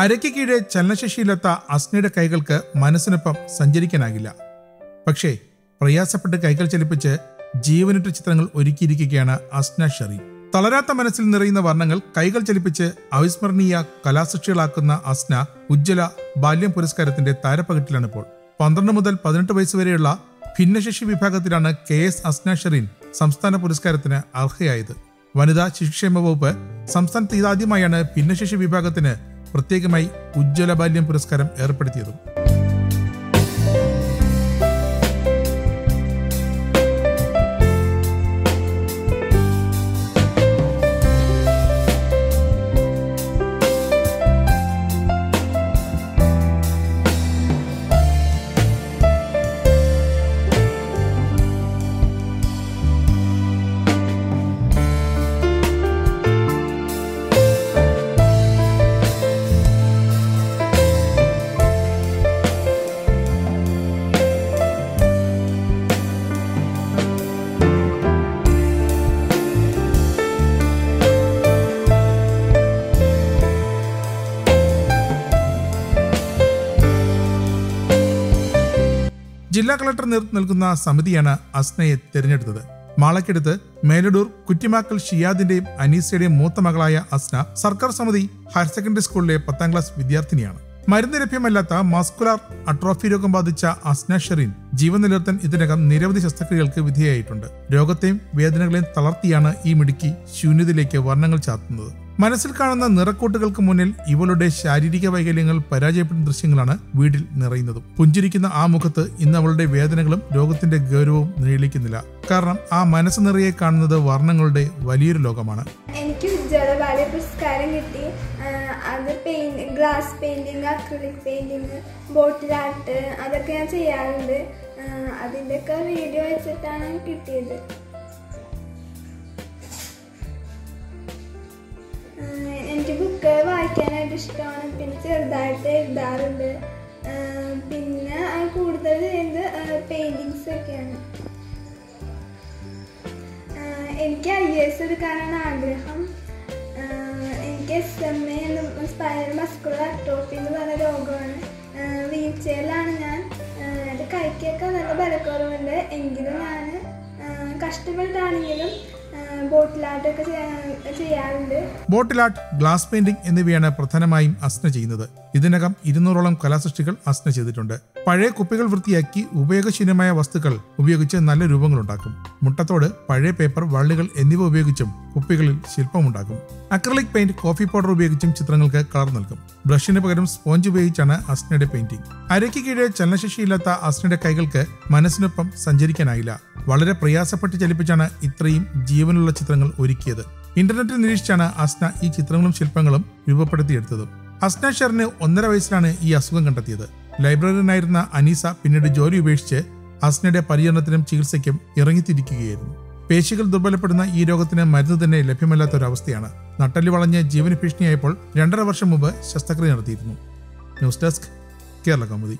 അരയ്ക്ക് കീഴെ ചലനശേഷിയിലെത്ത അസ്നയുടെ കൈകൾക്ക് മനസ്സിനൊപ്പം സഞ്ചരിക്കാനാകില്ല. പക്ഷേ പ്രയാസപ്പെട്ട് കൈകൾ ചലിപ്പിച്ച് ജീവനുറ്റ ചിത്രങ്ങൾ ഒരുക്കിയിരിക്കുകയാണ് അസ്ന ഷെറി. തളരാത്ത മനസ്സിൽ നിറയുന്ന വർണങ്ങൾ കൈകൾ ചലിപ്പിച്ച് അവിസ്മരണീയ കലാസൃഷ്ടികളാക്കുന്ന അസ്ന ഉജ്ജ്വല ബാല്യം പുരസ്കാരത്തിന്റെ താരപ്പകറ്റിലാണ് ഇപ്പോൾ. പന്ത്രണ്ട് മുതൽ പതിനെട്ട് വയസ്സ് വരെയുള്ള ഭിന്നശേഷി വിഭാഗത്തിലാണ് കെ എസ് അസ്ന ഷെറീൻ സംസ്ഥാന പുരസ്കാരത്തിന് അർഹയായത്. വനിതാ ശിശുക്ഷേമ വകുപ്പ് സംസ്ഥാനത്ത് ഇതാദ്യമായാണ് ഭിന്നശേഷി വിഭാഗത്തിന് പ്രത്യേകമായി ഉജ്ജ്വല ബാല്യം പുരസ്കാരം ഏർപ്പെടുത്തിയത് ജില്ലാ കളക്ടർ നൽകുന്ന സമിതിയാണ് അസ്നയെ തിരഞ്ഞെടുത്തത്. മാളക്കെടുത്ത് മേലടൂർ കുറ്റിമാക്കൽ ഷിയാദിന്റെയും അനീസയുടെയും മൂത്ത മകളായ അസ്ന സർക്കാർ സമിതി ഹയർ സെക്കൻഡറി സ്കൂളിലെ പത്താം ക്ലാസ് വിദ്യാർത്ഥിനിയാണ്. മരുന്ന് ലഭ്യമല്ലാത്ത മസ്കുലാർ അട്രോഫി രോഗം ബാധിച്ച അസ്ന ഷെറിൻ ജീവൻ നിലനിർത്താൻ ഇതിനകം നിരവധി ശസ്ത്രക്രിയകൾക്ക് വിധേയായിട്ടുണ്ട് രോഗത്തെയും വേദനകളെയും തളർത്തിയാണ് ഈ മിടുക്കി ശൂന്യതയിലേക്ക് വർണങ്ങൾ ചാത്തുന്നത്. മനസ്സിൽ കാണുന്ന നിറക്കൂട്ടുകൾക്ക് മുന്നിൽ ഇവളുടെ ശാരീരിക വൈകല്യങ്ങൾ പരാജയപ്പെടുന്ന ദൃശ്യങ്ങളാണ് വീട്ടിൽ നിറയുന്നതും. പുഞ്ചിരിക്കുന്ന ആ മുഖത്ത് ഇന്ന് അവളുടെ വേദനകളും രോഗത്തിന്റെ ഗൗരവവും നീളിക്കുന്നില്ല കാരണം ആ മനസ്സ് നിറയെ കാണുന്നത് വർണങ്ങളുടെ വലിയൊരു ലോകമാണ്. എനിക്ക് ബാല്യ പുരസ്കാരം കിട്ടി. അത് paint glass painting acrylic painting bottle art അതൊക്കെ ഞാൻ ചെയ്യാറുണ്ട്. അതിന്റെയൊക്കെ വീഡിയോ വെച്ചിട്ടാണ് കിട്ടിയത്. ഇഷ്ടമാണ് പിന്നെ ചെറുതായിട്ട് എഴുതാറുണ്ട് പിന്നെ കൂടുതൽ ചെയ്യുന്നത് പെയിന്റിങ്സ് ഒക്കെയാണ്. എനിക്ക് ഐ എസ് എടുക്കാനാണ് ആഗ്രഹം. എനിക്ക് എസ് എം എ എന്ന് സ്പൈനൽ മസ്കുലർ അട്രോഫി എന്ന് പറഞ്ഞ രോഗമാണ്. വീൽ ചെയറിലാണ് ഞാൻ. എന്റെ കൈക്കൊക്കെ നല്ല ബലക്കുറവുണ്ട്. എങ്കിലും ഞാൻ കഷ്ടപ്പെട്ടാണെങ്കിലും ബോട്ടിലാട്ടൊക്കെ ചെയ്യാറുണ്ട്. ബോട്ടിൽ ആർട്ട് ഗ്ലാസ് പെയിന്റിംഗ് എന്നിവയാണ് പ്രധാനമായും അസ്ന ചെയ്യുന്നത്. ഇതിനകം ഇരുന്നൂറോളം കലാസൃഷ്ടികൾ അസ്ന ചെയ്തിട്ടുണ്ട്. പഴയ കുപ്പികൾ വൃത്തിയാക്കി ഉപയോഗശൂന്യമായ വസ്തുക്കൾ ഉപയോഗിച്ച് നല്ല രൂപങ്ങൾ ഉണ്ടാക്കും മുട്ടത്തോട് പഴയ പേപ്പർ വള്ളികൾ എന്നിവ ഉപയോഗിച്ചും കുപ്പികളിൽ ശില്പമുണ്ടാക്കും. അക്രലിക് പെയിന്റ് കോഫി പൗഡർ ഉപയോഗിച്ചും ചിത്രങ്ങൾക്ക് കളർ നൽകും. ബ്രഷിന് പകരം സ്പോഞ്ച് ഉപയോഗിച്ചാണ് അസ്നയുടെ പെയിന്റിംഗ്. അരയ്ക്ക് കീഴെ ചലനശേഷിയില്ലാത്ത അസ്നയുടെ കൈകൾക്ക് മനസ്സിനൊപ്പം സഞ്ചരിക്കാനായില്ല. വളരെ പ്രയാസപ്പെട്ട് ചലിപ്പിച്ചാണ് ഇത്രയും ജീവനുള്ള ചിത്രങ്ങൾ ഒരുക്കിയത്. ഇന്റർനെറ്റിൽ നിരീക്ഷിച്ചാണ് അസ്ന ഈ ചിത്രങ്ങളും ശില്പങ്ങളും രൂപപ്പെടുത്തിയെടുത്തത്. അസ്ന ഷെറിന് ഒന്നര വയസ്സിലാണ് ഈ അസുഖം കണ്ടെത്തിയത്. ലൈബ്രറിയനായിരുന്ന അനീസ പിന്നീട് ജോലി ഉപേക്ഷിച്ച് അസ്നയുടെ പരിചരണത്തിനും ചികിത്സയ്ക്കും ഇറങ്ങിത്തിരിക്കുകയായിരുന്നു. പേശികൾ ദുർബലപ്പെടുന്ന ഈ രോഗത്തിന് മരുന്ന് തന്നെ ലഭ്യമല്ലാത്ത ഒരു അവസ്ഥയാണ് നട്ടൽ വളഞ്ഞ് ജീവന് ഭീഷണിയായപ്പോൾ രണ്ടര വർഷം മുമ്പ് ശസ്ത്രക്രിയ നടത്തിയിരുന്നു. News desk Kerala Kaumudi.